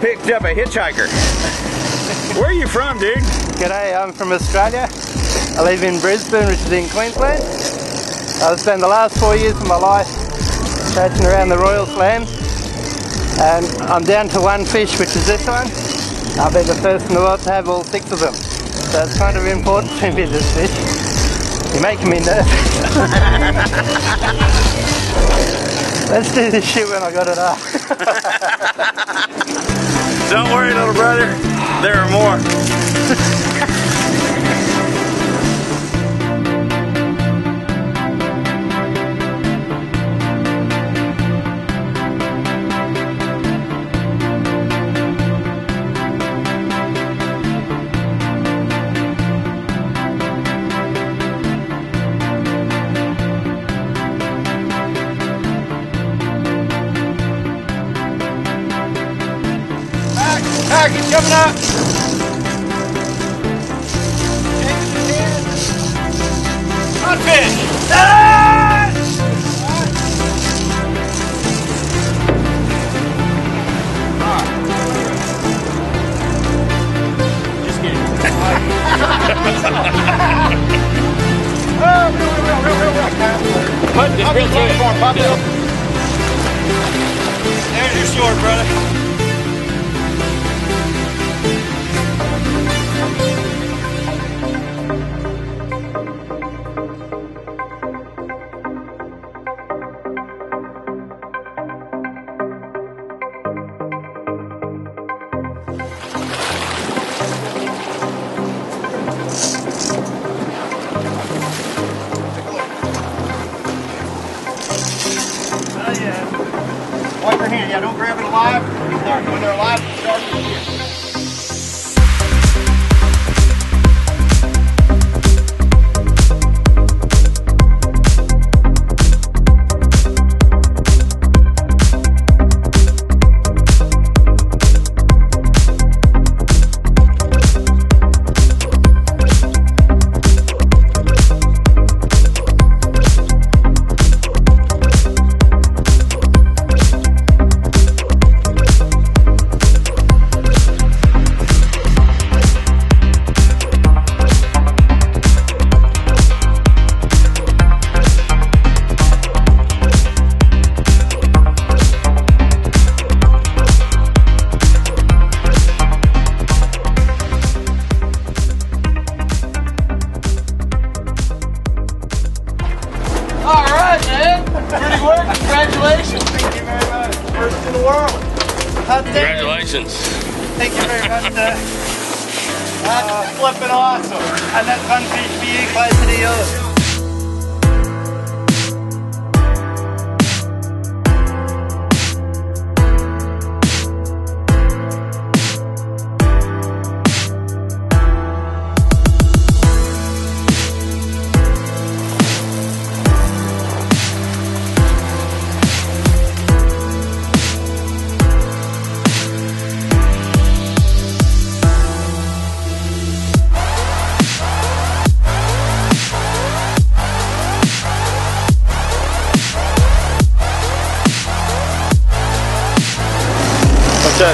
picked up a hitchhiker. Where are you from, dude? G'day, I'm from Australia. I live in Brisbane, which is in Queensland. I've spent the last four years of my life chasing around the Royal Slam. And I'm down to one fish, which is this one. I'll be the first in the world to have all six of them. So it's kind of important to me, this fish. You're making me nervous. Let's do this shit when I got it up. Don't worry, little brother. There are more. Package coming up. Codfish. Just kidding. oh, reel, reel, reel, reel, reel. Put the reel to it. Pop it up. There's your sword, brother. Yeah. Wipe your hand. Yeah, don't grab it alive. When they're, alive, it's sharp Congratulations. Thank you very much. First in the world. How'd that- Congratulations. Thank you very much. Uh, that's flipping awesome. And that's one fish for you,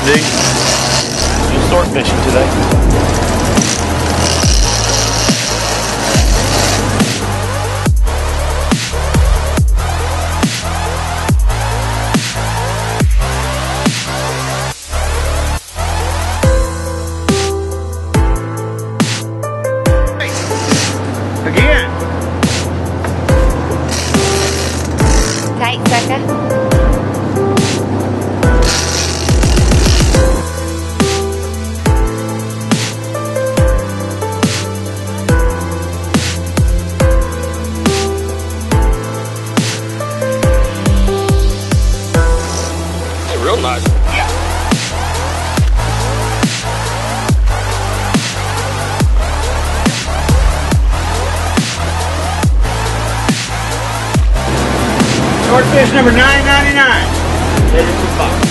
Dude? Just sword fishing today. so much. Swordfish number 999. Later, two bucks.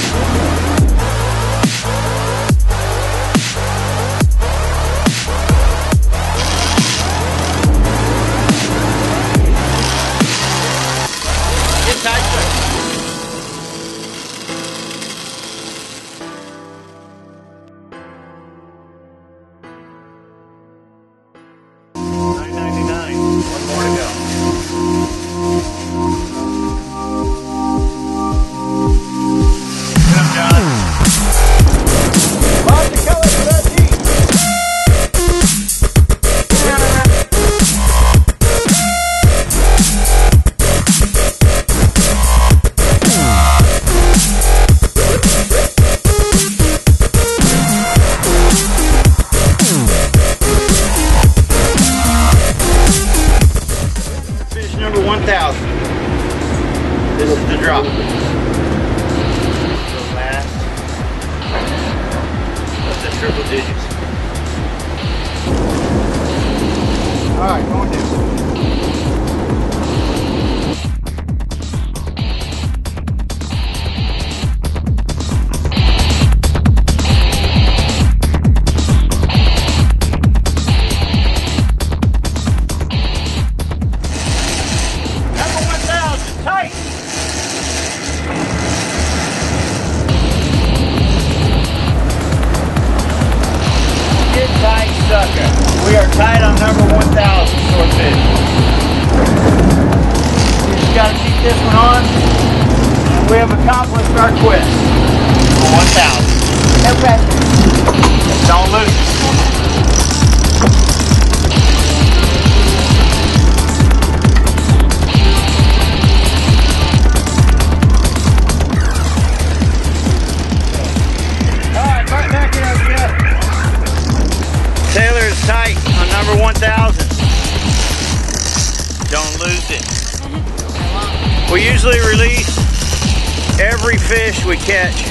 Catch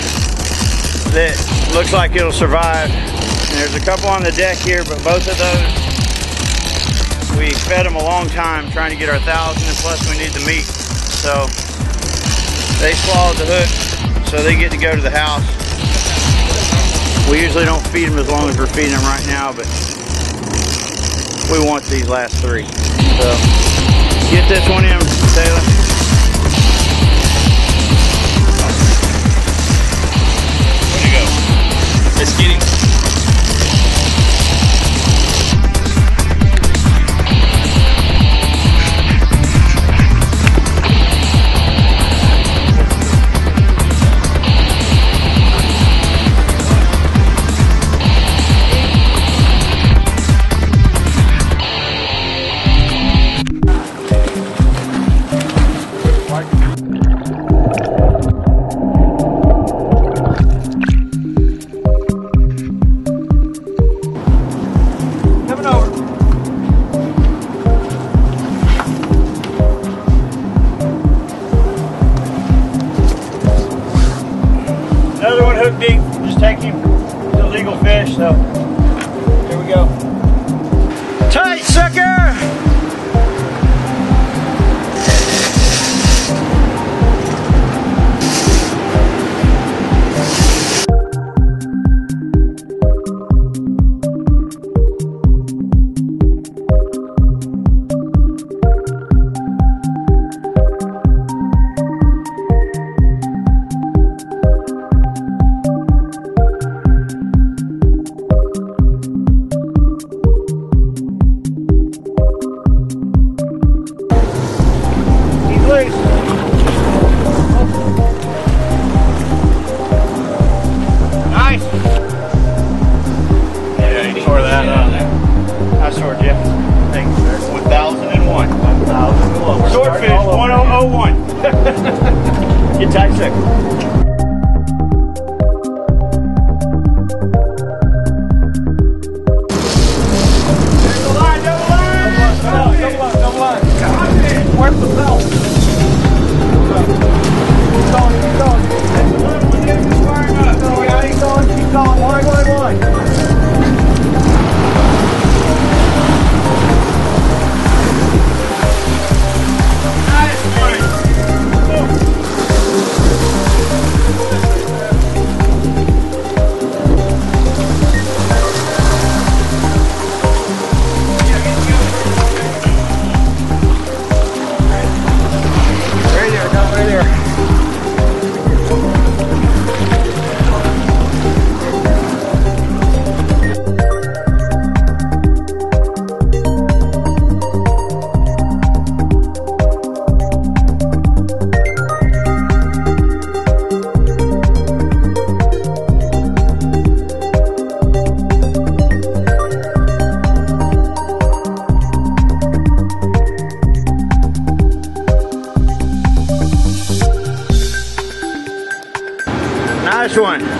that looks like it'll survive. And there's a couple on the deck here, but both of those we fed them a long time trying to get our thousand, and plus we need the meat. So they swallowed the hook, so they get to go to the house. We usually don't feed them as long as we're feeding them right now, but we want these last three. So get this one in, Taylor. Go. Let's so 101. Get taxed. Next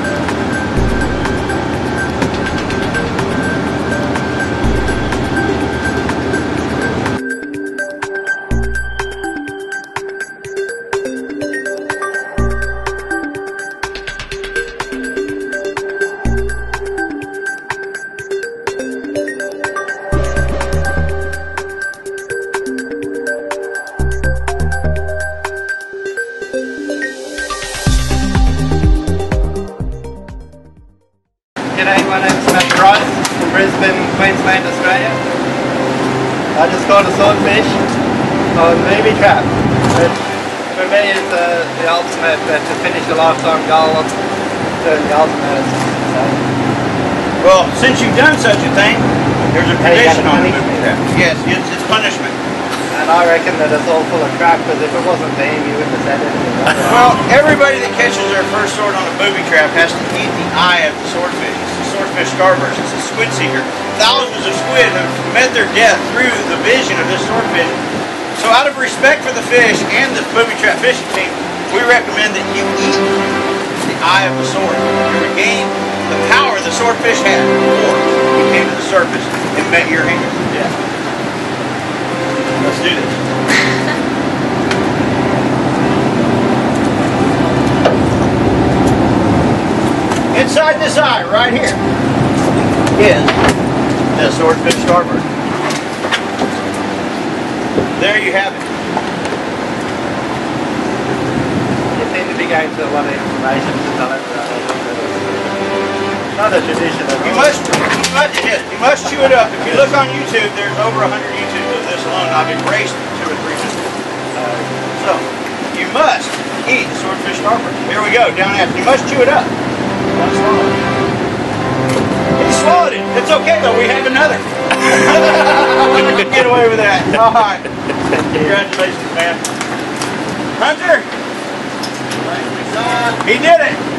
the ultimate, but to finish a lifetime goal, I'm doing the ultimate. Uh, so, Well, since you've done such a thing, there's a Hey, you got condition on the booby trap. Yes, it's, it's punishment. and I reckon that it's all full of crap, because if it wasn't for him, you wouldn't have said anything. Well, everybody that catches their first sword on a booby trap has to eat the eye of the swordfish. It's the swordfish starburst. It's a squid seeker. Thousands of squid have met their death through the vision of this swordfish. So out of respect for the fish and the booby trap fishing team, we recommend that you eat the eye of the sword. You regain the power the swordfish had before he came to the surface and met your hand. Yeah. Let's do this. Inside this eye, right here, is the swordfish starboard. There you have it. To a lot of information to tell everyone. Not a You must, you must, yes, you must chew it up. If you look on YouTube, there's over 100 YouTubes of this alone. I've erased two or three. Uh, so, you must eat the swordfish starboard. Here we go, down after. You must chew it up. Swallow it. He swallowed it. It's okay though. We have another. Get away with that. All right. Congratulations, man. Hunter. He did it.